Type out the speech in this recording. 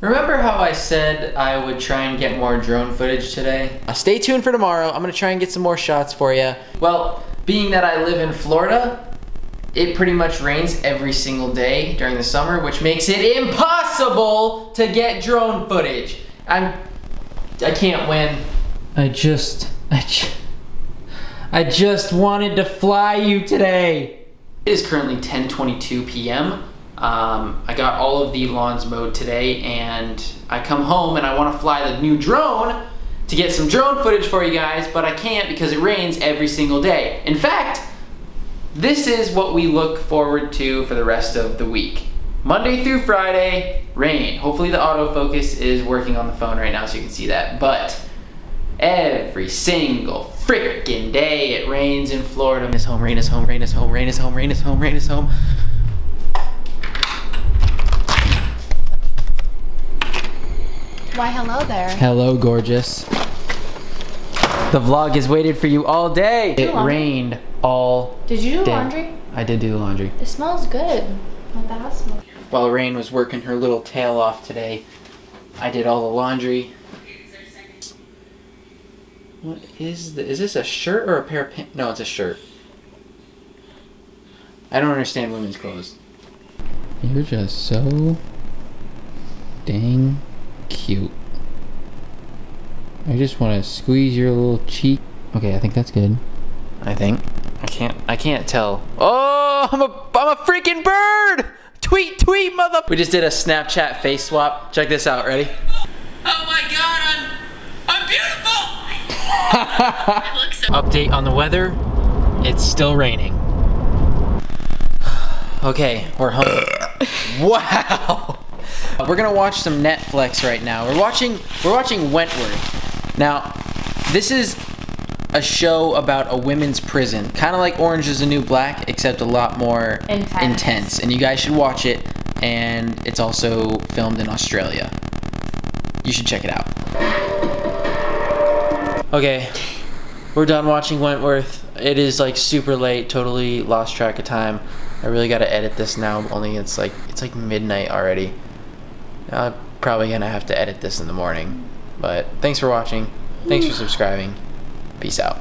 Remember how I said I would try and get more drone footage today? Uh, stay tuned for tomorrow. I'm gonna try and get some more shots for you. Well, being that I live in Florida, it pretty much rains every single day during the summer, which makes it impossible to get drone footage. I'm, I can't win. I just, I just, I just wanted to fly you today. It is currently 10:22 p.m. Um, I got all of the lawns mowed today, and I come home and I want to fly the new drone to get some drone footage for you guys, but I can't because it rains every single day. In fact, this is what we look forward to for the rest of the week. Monday through Friday, rain. Hopefully the autofocus is working on the phone right now so you can see that, but every single freaking day it rains in Florida. Rain is home, rain is home, rain is home, rain is home, rain is home, rain is home. Why, hello there. Hello, gorgeous. The vlog has waited for you all day. It laundry? rained all Did you do day. laundry? I did do the laundry. It smells good. Not that I smell. While Raiyne was working her little tail off today, I did all the laundry. What is this? Is this a shirt or a pair of pants? No, it's a shirt. I don't understand women's clothes. You're just so dang just want to squeeze your little cheek. Okay, I think that's good. I think. I can't. I can't tell. Oh, I'm a. I'm a freaking bird. Tweet, tweet, mother. We just did a Snapchat face swap. Check this out. Ready? Oh my god, I'm I'm beautiful! So Update on the weather. It's still raining. Okay, we're home. wow. We're gonna watch some Netflix right now. We're watching. We're watching Wentworth. Now, this is a show about a women's prison, kind of like Orange Is the New Black, except a lot more Intense. intense. And you guys should watch it. And it's also filmed in Australia. You should check it out. Okay, we're done watching Wentworth. It is like super late, totally lost track of time. I really gotta edit this now, only it's like it's like midnight already. I'm probably gonna have to edit this in the morning. But thanks for watching. Thanks for mm. subscribing. Peace out.